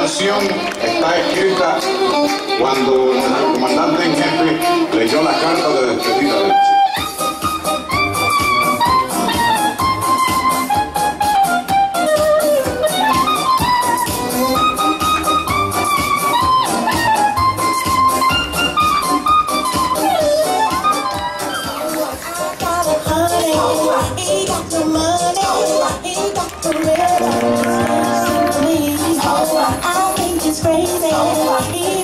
canción está escrita cuando el comandante en jefe leyó la carta de despedida del He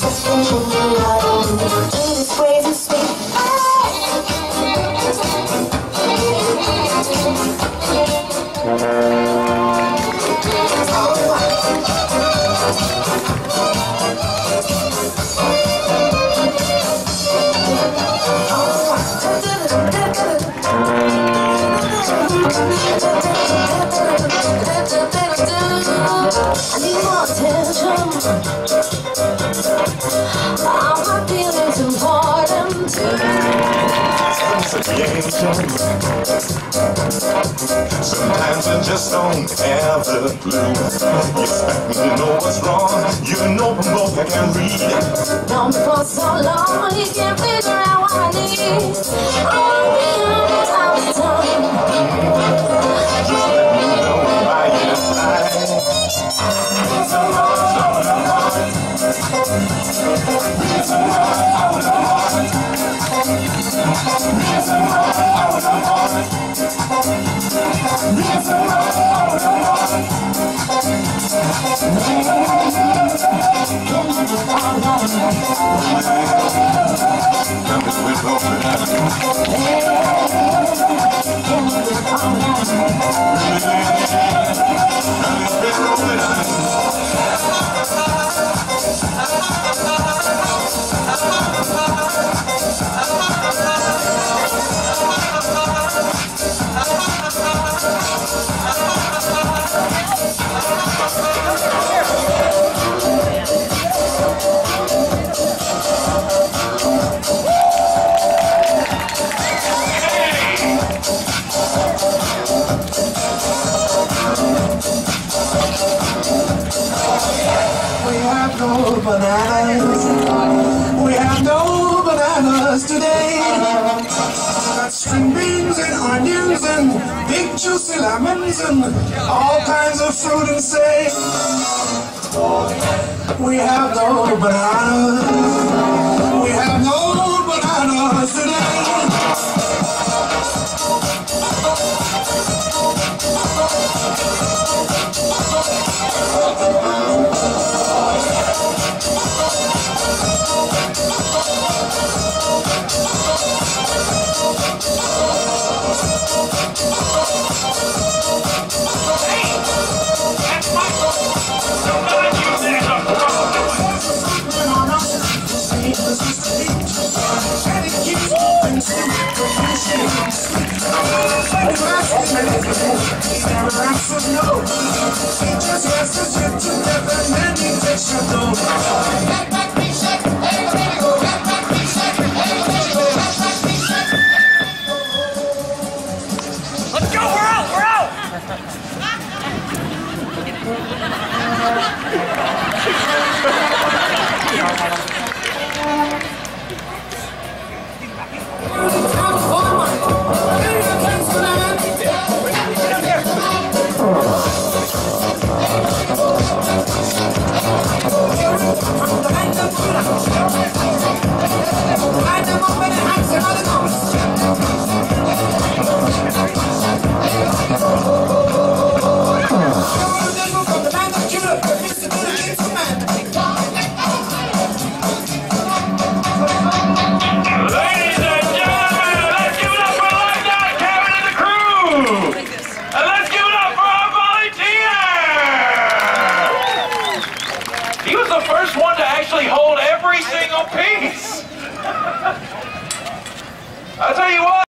Just when you. know do this crazy Sometimes I just don't have the clue. You expect me to know what's wrong. You know from both I can read. Known for so long, you can't figure out what I need. I wanna be on time to Now this way open. We bananas. We have no bananas today. Got string beans and onions and big juicy lemons and all kinds of fruit and say. We have no bananas. Actually hold every single piece. I'll tell you what.